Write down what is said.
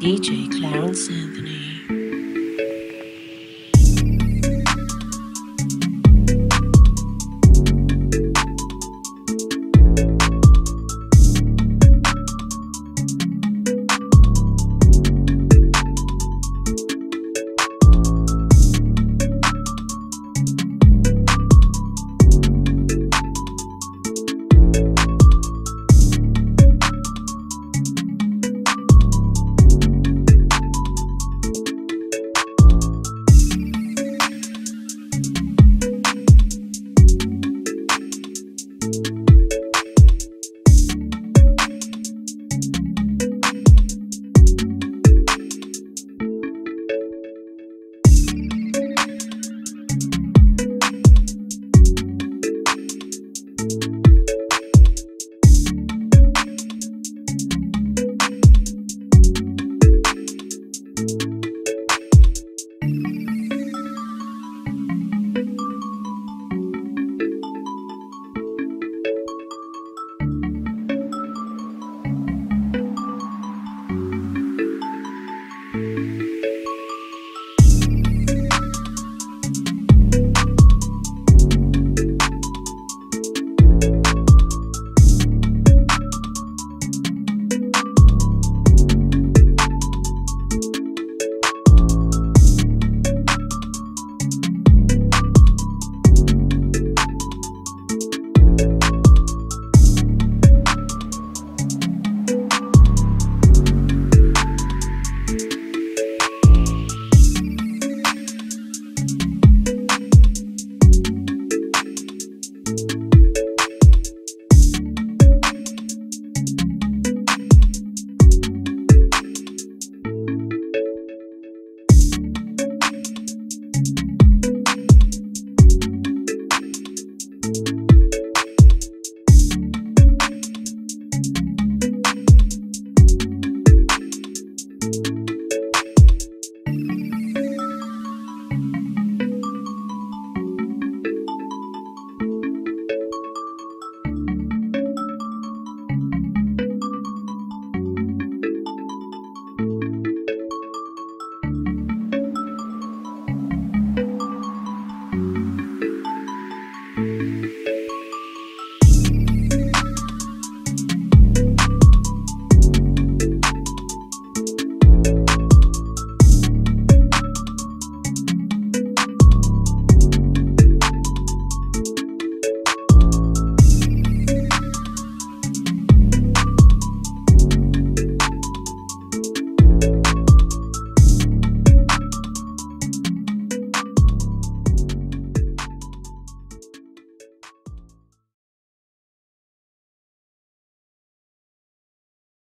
DJ Clarence Anthony.